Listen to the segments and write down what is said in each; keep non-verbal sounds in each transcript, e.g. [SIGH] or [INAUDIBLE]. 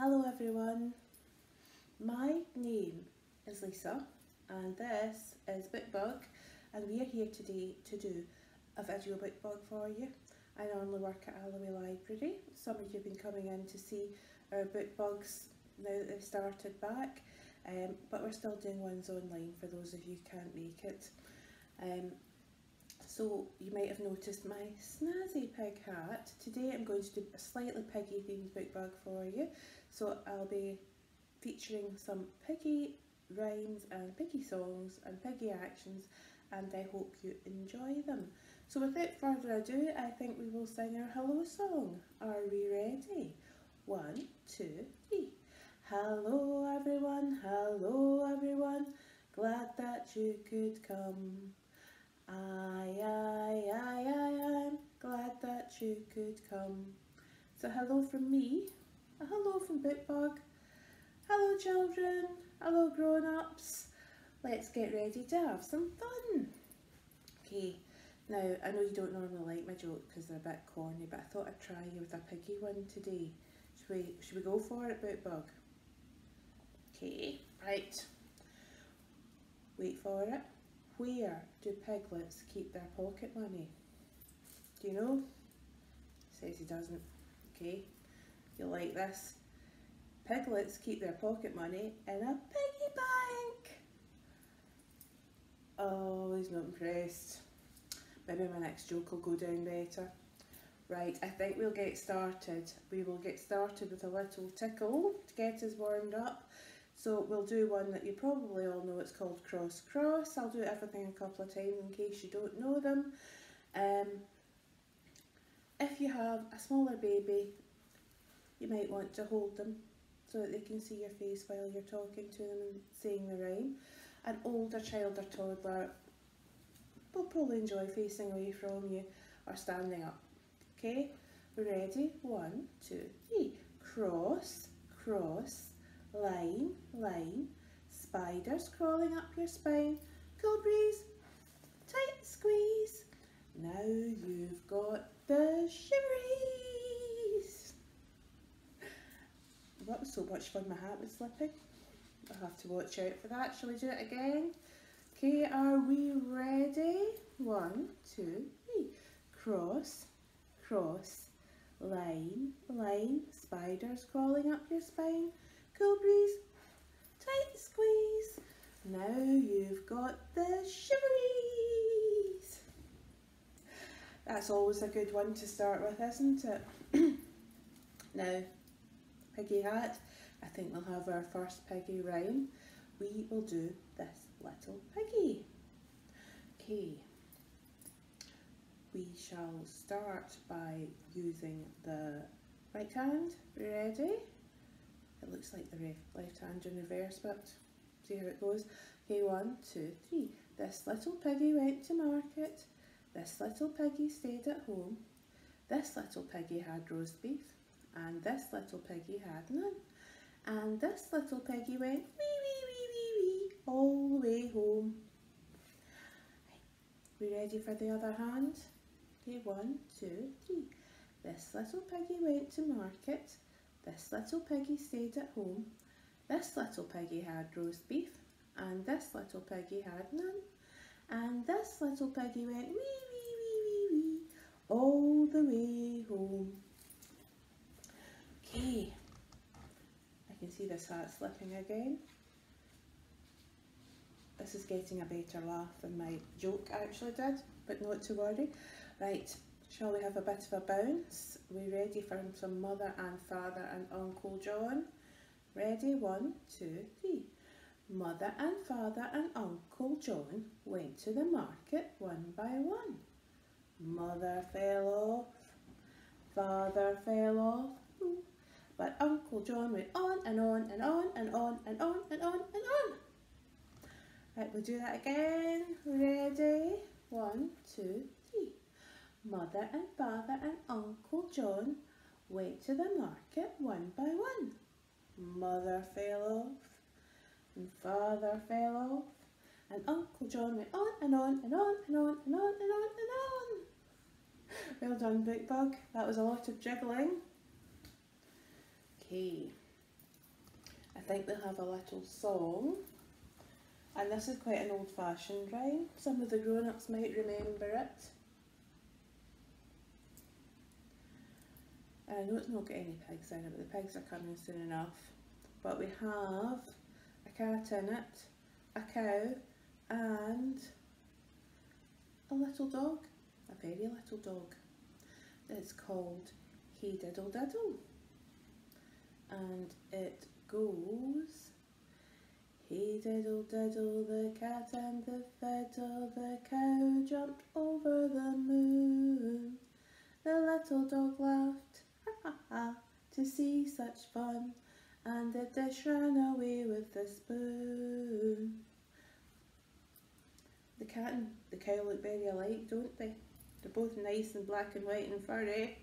Hello everyone, my name is Lisa and this is Bookbug and we are here today to do a video bookbug for you. I normally work at Alloway Library. Some of you have been coming in to see our bookbugs now that they've started back um, but we're still doing ones online for those of you who can't make it. Um, so you might have noticed my snazzy pig hat. Today I'm going to do a slightly piggy themed bookbug for you. So I'll be featuring some piggy rhymes and piggy songs and piggy actions and I hope you enjoy them. So without further ado I think we will sing our hello song. Are we ready? One, two, three. Hello everyone, hello everyone, glad that you could come. I, I, I, I, I'm glad that you could come. So hello from me, hello from Bookbug, hello children, hello grown-ups. Let's get ready to have some fun. Okay, now I know you don't normally like my jokes because they're a bit corny, but I thought I'd try you with a piggy one today. Should we, should we go for it, Bookbug? Okay, right. Wait for it. Where do piglets keep their pocket money? Do you know? Says he doesn't. Okay, you'll like this. Piglets keep their pocket money in a piggy bank. Oh, he's not impressed. Maybe my next joke will go down better. Right, I think we'll get started. We will get started with a little tickle to get us warmed up. So we'll do one that you probably all know, it's called Cross Cross. I'll do everything a couple of times in case you don't know them. Um, if you have a smaller baby, you might want to hold them so that they can see your face while you're talking to them and saying the rhyme. An older child or toddler will probably enjoy facing away from you or standing up. Okay, ready? One, two, three. Cross, cross, line, line, spiders crawling up your spine, cool breeze, tight squeeze. Now you've got the shiveries. That was so much fun, my hat was slipping. I'll have to watch out for that. Shall we do it again? Okay, are we ready? One, two, three. Cross, cross, line, line, spiders crawling up your spine, cool breeze, tight squeeze. Now you've got the shiveries. That's always a good one to start with, isn't it? [CLEARS THROAT] now, piggy hat, I think we'll have our first piggy rhyme. We will do this little piggy. Okay, we shall start by using the right hand. Ready? It looks like the left hand in reverse, but see how it goes. Okay, one, two, three. This little piggy went to market. This little piggy stayed at home. This little piggy had roast beef. And this little piggy had none. And this little piggy went wee wee wee wee wee all the way home. We ready for the other hand? Okay, one, two, three. This little piggy went to market. This little piggy stayed at home. This little piggy had roast beef. And this little piggy had none. And this little piggy went wee wee wee wee wee all the way home. Okay, I can see this hat slipping again. This is getting a better laugh than my joke actually did, but not to worry. Right, Shall we have a bit of a bounce? We ready for some mother and father and Uncle John? Ready? One, two, three. Mother and father and Uncle John went to the market one by one. Mother fell off, father fell off, but Uncle John went on and on and on and on and on and on and on. Right, we'll do that again. Ready? One, two, Mother and father and Uncle John went to the market one by one. Mother fell off and father fell off and Uncle John went on and on and on and on and on and on and on. Well done, Bookbug. That was a lot of jiggling. Okay, I think they'll have a little song. And this is quite an old fashioned rhyme. Some of the grown ups might remember it. I know it's not got any pigs in it, but the pigs are coming soon enough. But we have a cat in it, a cow, and a little dog, a very little dog. It's called He Diddle Diddle. And it goes He diddle diddle the cat and the fiddle, the cow jumped over the moon. The little dog laughed, ha ha ha, to see such fun, and the dish ran away with the spoon. The cat and the cow look very alike, don't they? They're both nice and black and white and furry.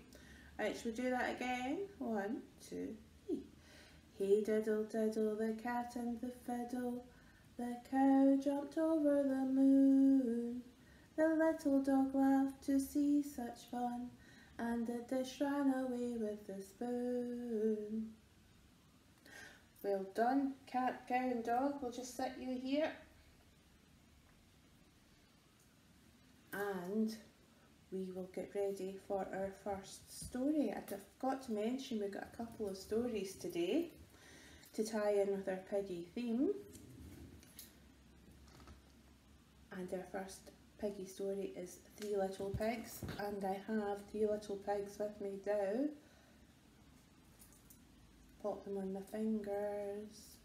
Right, should we do that again? One, two. He diddle diddle the cat and the fiddle. The cow jumped over the moon. The little dog laughed to see such fun, and the dish ran away with the spoon. Well done, cat, cow and dog. We'll just sit you here. And we will get ready for our first story. I forgot to mention we've got a couple of stories today to tie in with our piggy theme. And our first piggy story is Three Little Pigs, and I have three little pigs with me now. Pop them on my fingers.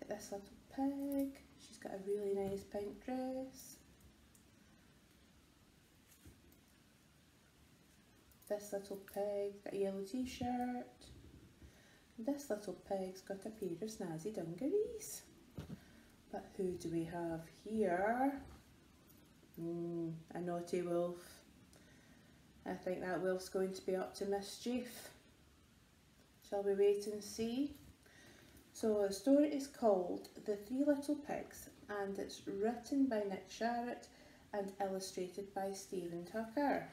Get this little pig. She's got a really nice pink dress. This little pig got a yellow t-shirt. This little pig's got a pair of snazzy dungarees. But who do we have here? Mm, a naughty wolf. I think that wolf's going to be up to mischief. Shall we wait and see? So the story is called The Three Little Pigs and it's written by Nick Sharratt and illustrated by Stephen Tucker.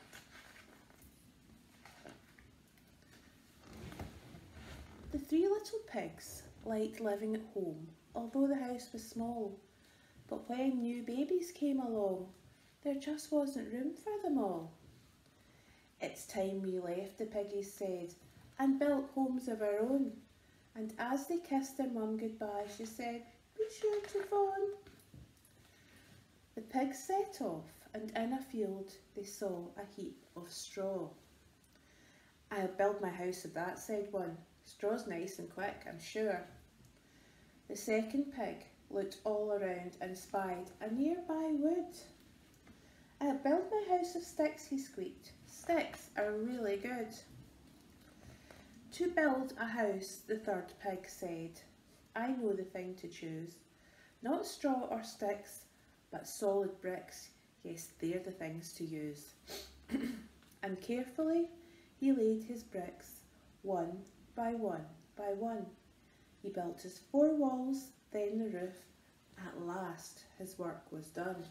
The three little pigs liked living at home, although the house was small. But when new babies came along, there just wasn't room for them all. It's time we left, the piggies said, and built homes of our own. And as they kissed their mum goodbye, she said, Be sure to phone. The pigs set off, and in a field they saw a heap of straw. I'll build my house of that, said one, Straw's nice and quick, I'm sure. The second pig looked all around and spied a nearby wood. I'll build my house of sticks, he squeaked. Sticks are really good. To build a house, the third pig said, I know the thing to choose. Not straw or sticks, but solid bricks. Yes, they're the things to use. [CLEARS THROAT] and carefully he laid his bricks, one by one by one. He built his four walls, then the roof. At last his work was done.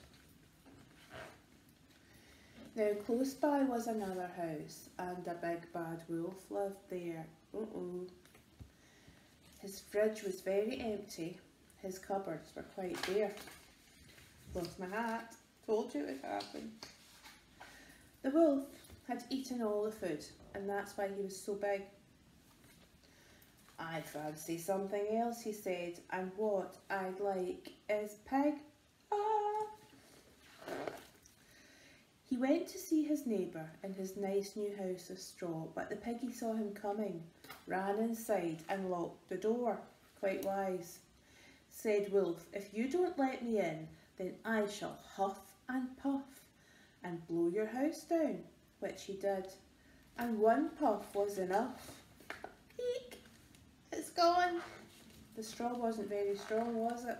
Now close by was another house and a big bad wolf lived there. Uh-oh. His fridge was very empty. His cupboards were quite bare. Lost my hat. Told you it would happen. The wolf had eaten all the food and that's why he was so big. I fancy something else, he said, and what I'd like is pig. He went to see his neighbour in his nice new house of straw, but the piggy saw him coming, ran inside and locked the door. Quite wise. Said Wolf, if you don't let me in, then I shall huff and puff and blow your house down, which he did. And one puff was enough. Eek! It's gone. The straw wasn't very strong, was it?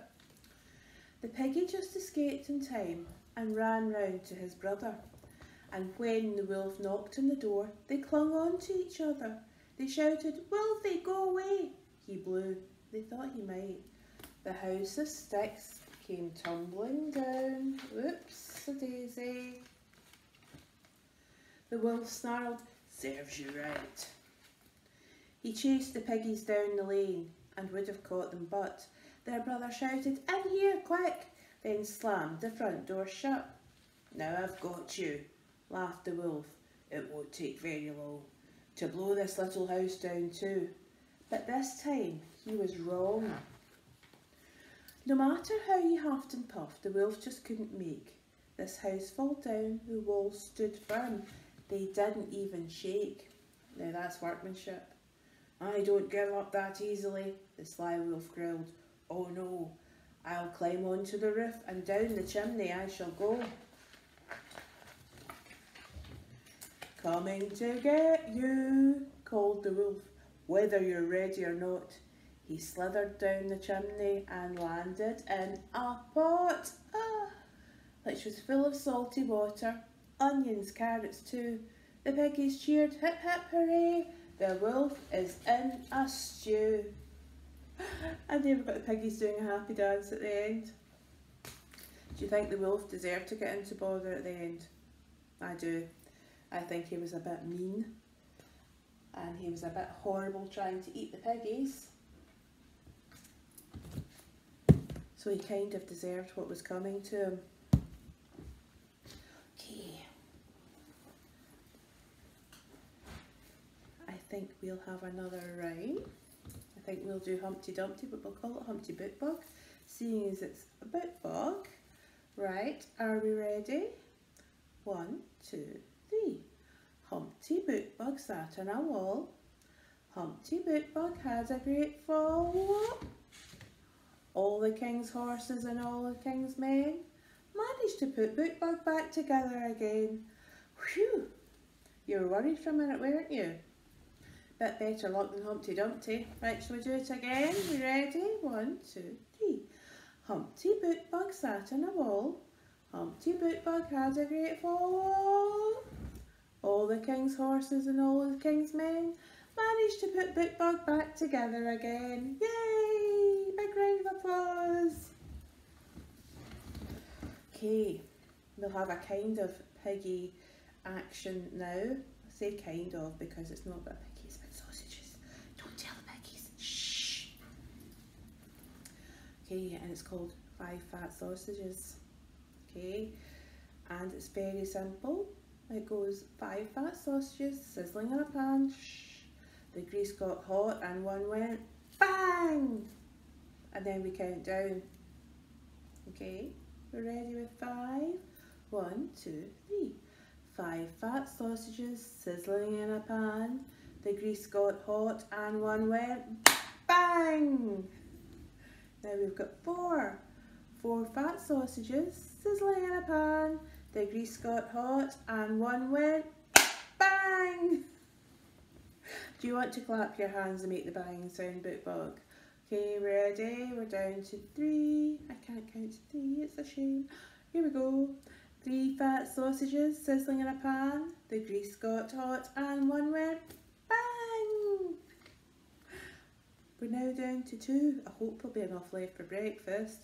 The piggy just escaped in time and ran round to his brother. And when the wolf knocked on the door, they clung on to each other. They shouted, Wolfie, go away! He blew. They thought he might. The house of sticks came tumbling down. Whoops, a daisy. The wolf snarled, Serves you right. He chased the piggies down the lane and would have caught them but their brother shouted, In here, quick! then slammed the front door shut. Now I've got you, laughed the wolf. It won't take very long to blow this little house down too. But this time he was wrong. No matter how he huffed and puffed, the wolf just couldn't make this house fall down. The walls stood firm. They didn't even shake. Now that's workmanship. I don't give up that easily, the sly wolf growled. Oh no, I'll climb onto the roof and down the chimney I shall go. Coming to get you, called the wolf, whether you're ready or not. He slithered down the chimney and landed in a pot, ah, which was full of salty water, onions, carrots too. The piggies cheered, hip hip hooray, the wolf is in a stew. And then we've got the piggies doing a happy dance at the end. Do you think the wolf deserved to get into bother at the end? I do. I think he was a bit mean and he was a bit horrible trying to eat the piggies. So he kind of deserved what was coming to him. Think we'll have another rhyme. I think we'll do Humpty Dumpty, but we'll call it Humpty Book Bug, seeing as it's a book bug. Right, are we ready? One, two, three. Humpty Book Bug sat on a wall. Humpty Book Bug had a great fall all the king's horses and all the king's men managed to put Bookbug back together again. Whew! You were worried for a minute, weren't you? Bit better luck than Humpty Dumpty. Right, shall we do it again? You ready? One, two, three. Humpty Bookbug sat on a wall. Humpty Bookbug had a great fall. All the king's horses and all the king's men managed to put Bookbug back together again. Yay! big round of applause. Okay, we'll have a kind of piggy action now. I say kind of because it's not about piggies, but sausages. Don't tell the piggies. Shh. Okay, and it's called Five Fat Sausages. Okay, and it's very simple. It goes five fat sausages sizzling in a pan. Shh. The grease got hot and one went bang and then we count down. Okay, we're ready with five. One, two, three. Five fat sausages sizzling in a pan. The grease got hot and one went bang. Now we've got four. Four fat sausages sizzling in a pan. The grease got hot and one went bang. Do you want to clap your hands and make the bang sound book bug? Okay, ready? We're down to three. I can't count to three, it's a shame. Here we go. Three fat sausages sizzling in a pan. The grease got hot and one went bang. We're now down to two. I hope there'll be enough left for breakfast.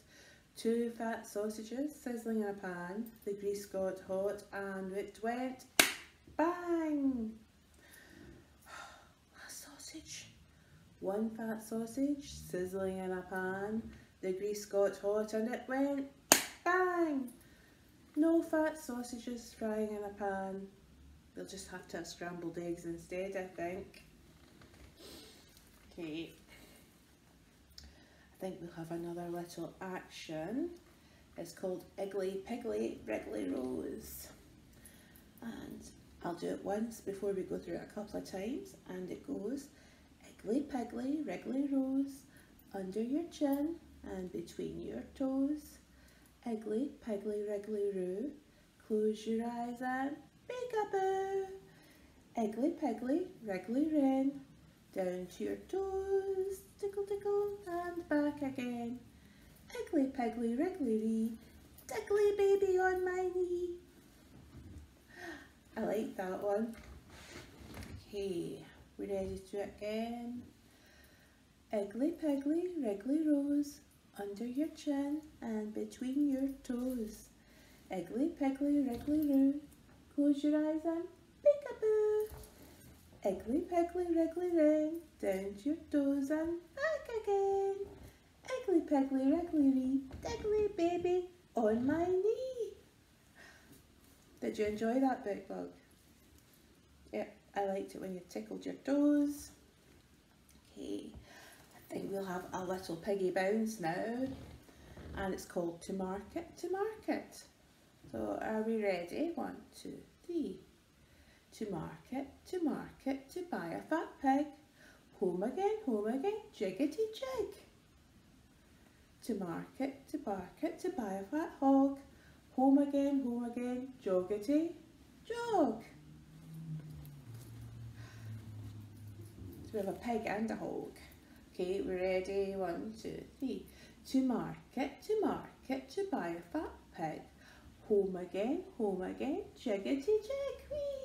Two fat sausages sizzling in a pan. The grease got hot and it went bang. [SIGHS] Last sausage. One fat sausage sizzling in a pan. The grease got hot and it went bang. No fat sausages frying in a pan. They'll just have to have scrambled eggs instead, I think. Okay. Think we'll have another little action. It's called Iggly Piggly Wriggly Rose. And I'll do it once before we go through it a couple of times. And it goes Iggly Piggly Wriggly Rose under your chin and between your toes. Iggly Piggly Wriggly Roo, close your eyes and peekaboo. Iggly Piggly Wriggly Wren, down to your toes, tickle tickle and back again. Iggly Piggly Wriggly tickly baby on my knee. [GASPS] I like that one. Okay. We ready to do it again? Iggly Piggly Wriggly Rose under your chin and between your toes. Iggly Piggly Wriggly Roo, close your eyes and peekaboo. Iggly Piggly Wriggly Wren, down your toes and back again. Iggly piggly wriggly wee diggly baby on my knee. Did you enjoy that book bug? Yeah, I liked it when you tickled your toes. Okay, I think we'll have a little piggy bounce now. And it's called To Market, To Market. So are we ready? One, two, three. To market, to market, to buy a fat pig. Home again, home again, jiggity jig. To market, to market, to buy a fat hog. Home again, home again, joggity jog. So we have a pig and a hog. Okay, we're ready. One, two, three. To market, to market, to buy a fat pig. Home again, home again, jiggity jig, wee.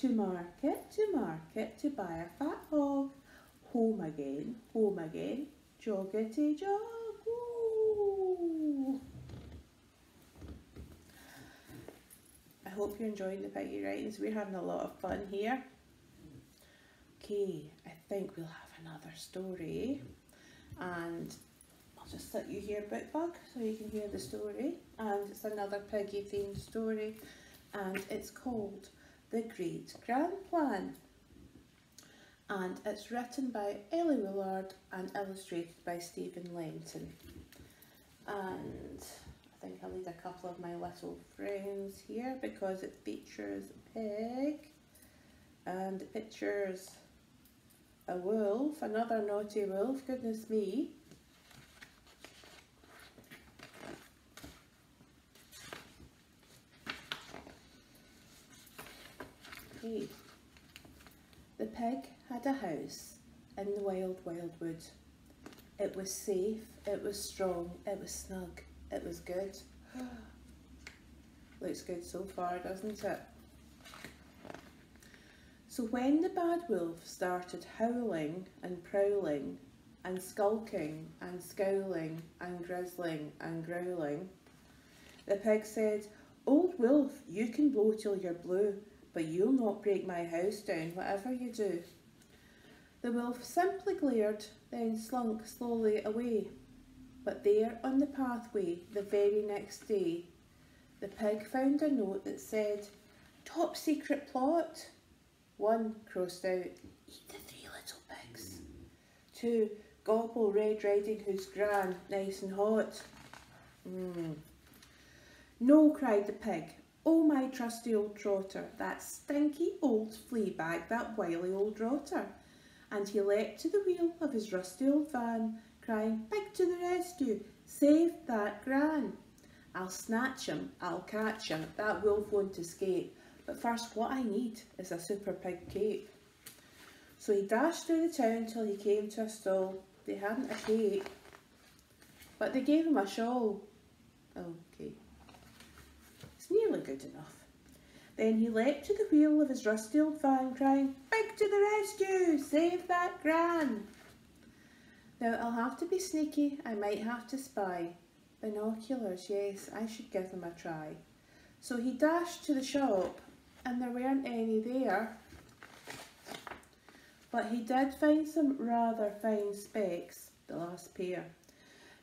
To market, to market, to buy a fat hog. Home again, home again, joggity jog, woo. I hope you're enjoying the piggy writings. We're having a lot of fun here. Okay, I think we'll have another story and I'll just let you hear Bookbug so you can hear the story and it's another piggy themed story and it's called The Great Gran Plan. And it's written by Elli Woollard and illustrated by Steven Lenton and I think I'll need a couple of my little friends here because it features a pig. And it features a wolf, another naughty wolf, goodness me. Okay. The pig had a house in the wild, wild wood. It was safe, it was strong, it was snug, it was good. [GASPS] Looks good so far, doesn't it? So when the bad wolf started howling and prowling and skulking and scowling and grizzling and growling, the pig said, Old wolf, you can blow till you're blue, but you'll not break my house down, whatever you do. The wolf simply glared, then slunk slowly away. But there on the pathway, the very next day, the pig found a note that said, Top secret plot. One crossed out, Eat the three little pigs. Two, Gobble Red Riding Hood's gran, nice and hot. Mm. No, cried the pig. Oh, my trusty old trotter, that stinky old flea bag, that wily old rotter. And he leapt to the wheel of his rusty old van, crying, Pig to the rescue, save that gran. I'll snatch him, I'll catch him, that wolf won't escape. But first, what I need is a super pig cape. So he dashed through the town till he came to a stall. They hadn't a cape, but they gave him a shawl. Okay, nearly good enough. Then he leapt to the wheel of his rusty old van, crying, Pig to the rescue! Save that gran! Now I'll have to be sneaky, I might have to spy. Binoculars, yes, I should give them a try. So he dashed to the shop and there weren't any there. But he did find some rather fine specs, the last pair.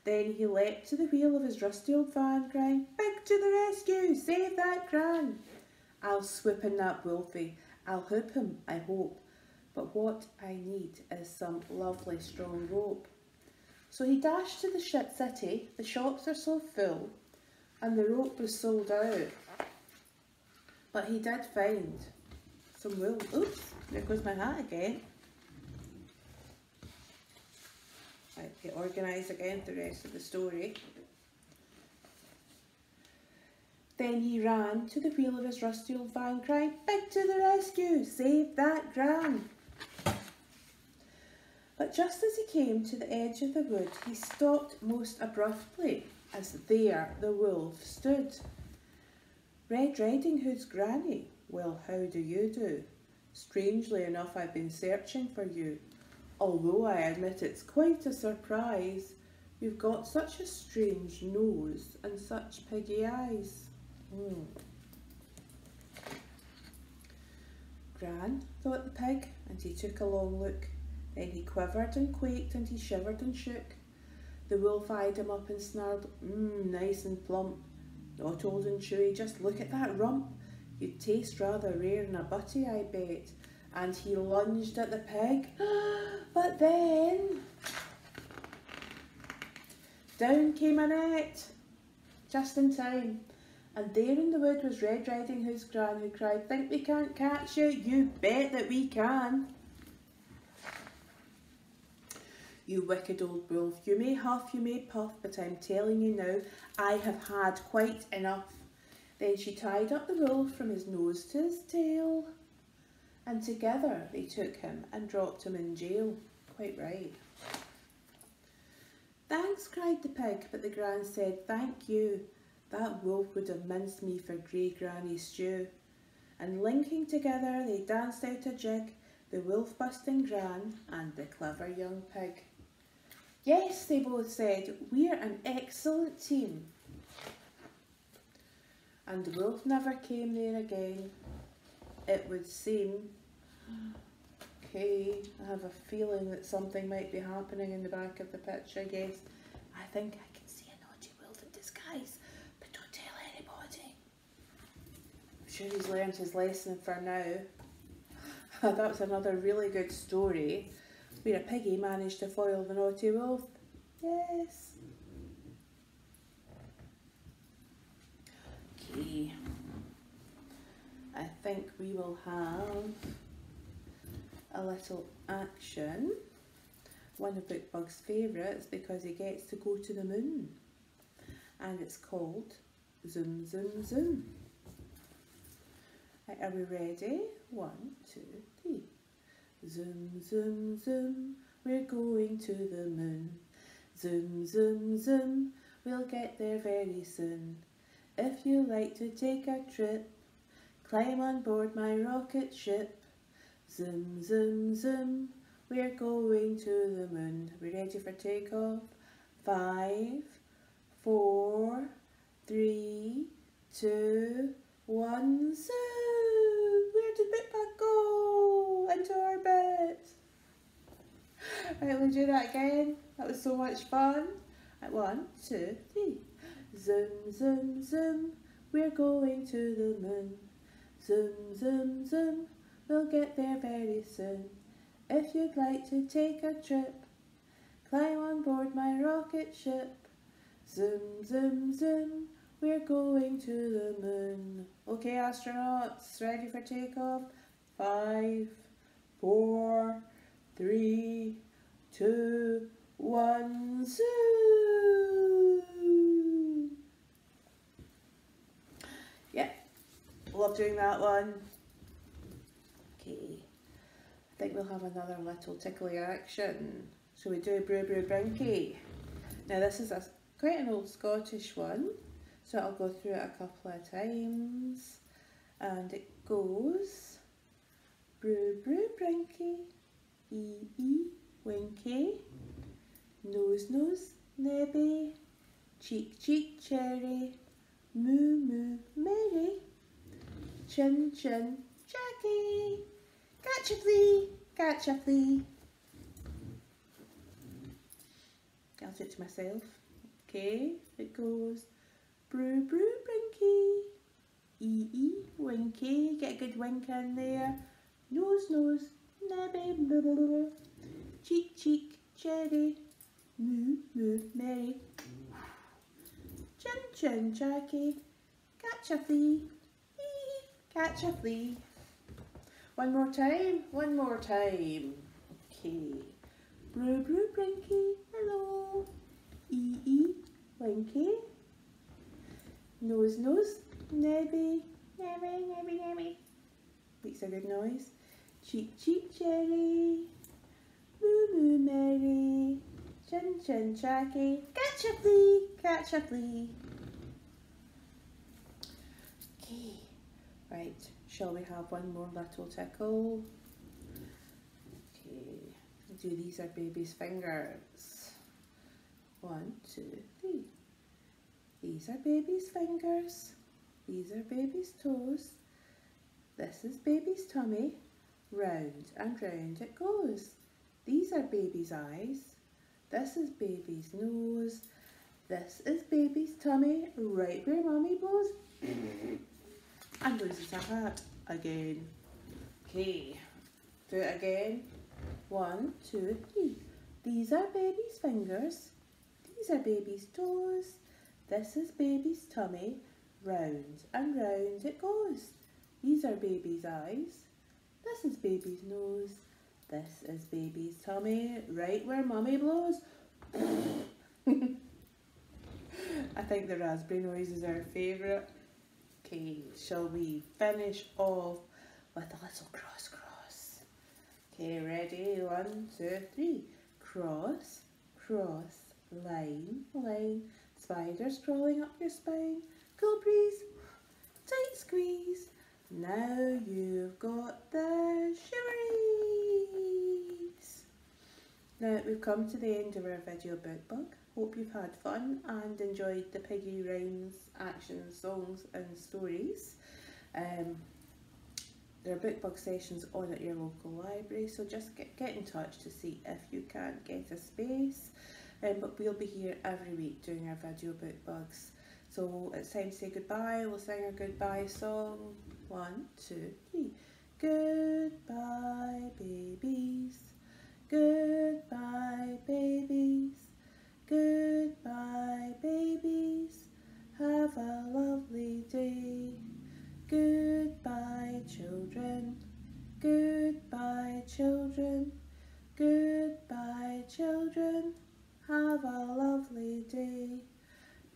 Then he leapt to the wheel of his rusty old van, crying, Pig to the rescue, save that gran. I'll swip in that wolfie, I'll hoop him, I hope. But what I need is some lovely strong rope. So he dashed to the shit city, the shops are so full, and the rope was sold out. But he did find some wool. Oops, there goes my hat again. Right, get organised again the rest of the story. Then he ran to the wheel of his rusty old van, crying, Pig to the rescue, save that gran. But just as he came to the edge of the wood, he stopped most abruptly, as there the wolf stood. Red Riding Hood's granny, well, how do you do? Strangely enough, I've been searching for you. Although I admit it's quite a surprise, you've got such a strange nose and such piggy eyes. Hmm. Gran, thought the pig, and he took a long look. Then he quivered and quaked and he shivered and shook. The wolf eyed him up and snarled, Mmm, nice and plump. Not old and chewy, just look at that rump. You'd taste rather rare in a butty, I bet. And he lunged at the pig. [GASPS] but then... Down came Annette, just in time. And there in the wood was Red Riding Hood's gran who cried, Think we can't catch you? You bet that we can. You wicked old wolf, you may huff, you may puff, but I'm telling you now, I have had quite enough. Then she tied up the wolf from his nose to his tail, and together they took him and dropped him in jail. Quite right. Thanks, cried the pig, but the gran said, Thank you. That wolf would have minced me for grey granny stew. And linking together, they danced out a jig, the wolf busting gran and the clever young pig. Yes, they both said, we're an excellent team. And the wolf never came there again, it would seem. Okay, I have a feeling that something might be happening in the back of the picture, yes. I think I can see a naughty wolf in disguise, but don't tell anybody. I'm sure he's learned his lesson for now. [LAUGHS] that was another really good story where a piggy managed to foil the naughty wolf. Yes. Okay. I think we will have a little action. One of Bookbug's favourites because he gets to go to the moon. And it's called Zoom Zoom Zoom. Right, are we ready? One, two, three. Zoom, zoom, zoom, we're going to the moon. Zoom, zoom, zoom, we'll get there very soon. If you like to take a trip, climb on board my rocket ship. Zoom, zoom, zoom, we're going to the moon. Are we ready for takeoff? Five, four, three, two, one, zoom! Where did Bookbug go? Into orbit! Right, we'll do that again. That was so much fun. At one, two, three. Zoom, zoom, zoom, we're going to the moon. Zoom, zoom, zoom, we'll get there very soon. If you'd like to take a trip, climb on board my rocket ship. Zoom, zoom, zoom, we're going to the moon. Okay, astronauts, ready for takeoff? Five, four, three, two, one, zoom! Love doing that one. Okay, I think we'll have another little tickly action. So we do Brew Brew Brinky. Now this is a quite an old Scottish one, so I'll go through it a couple of times. And it goes Brew Brew Brinky, E E Winky, Nose Nose Nebby, Cheek Cheek Cherry, Moo Moo Mary, Chin Chin Jackie, Catch a Flea, Catch a Flea. I'll it to myself. Okay, it goes. Brew Brew Brinky, E E Winky, get a good wink in there, Nose Nose. Nebby, blah, blah, blah. Cheek Cheek. Cherry, Moo Moo Mary, Chin Chin Jackie, Catch a Flea, Ee, Catch a Flea. One more time, one more time. Okay. Brew Brew Brinky, hello. E E Winky. Nose Nose, Nebby, Nebby, Nebby, Nebby. Makes a good noise. Cheek Cheek Cherry. Moo Moo Mary. Chin Chin Jackie. Catch a flea, catch a flea. Okay. Right, shall we have one more little tickle? Okay, do these are baby's fingers. One, two, three. These are baby's fingers. These are baby's toes. This is baby's tummy. Round and round it goes. These are baby's eyes. This is baby's nose. This is baby's tummy, right where mummy blows. And loses a hat again. Okay, do it again. One, two, three. These are baby's fingers. These are baby's toes. This is baby's tummy. Round and round it goes. These are baby's eyes. This is baby's nose. This is baby's tummy, right where mummy blows. [LAUGHS] I think the raspberry noise is our favourite. Okay, shall we finish off with a little cross cross? Okay, ready? One, two, three. Cross, cross, line, line. Spiders crawling up your spine. Cool breeze, tight squeeze. Now you've got the shiveries. Now we've come to the end of our video book bug. Hope you've had fun and enjoyed the piggy rhymes, actions, songs and stories. Um, there are book bug sessions on at your local library so just get, get in touch to see if you can't get a space. Um, but we'll be here every week doing our video book bugs. So it's time to say goodbye. We'll sing our goodbye song. One, two, three. Goodbye, babies. Goodbye, babies. Goodbye, babies. Have a lovely day. Goodbye, children. Goodbye, children. Goodbye, children. Have a lovely day.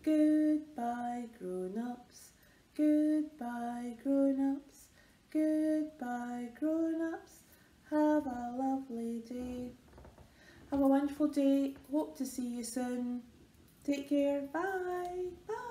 Goodbye, grown-ups. Goodbye, grown-ups. Goodbye, grown-ups. Have a lovely day. Have a wonderful day. Hope to see you soon. Take care. Bye. Bye.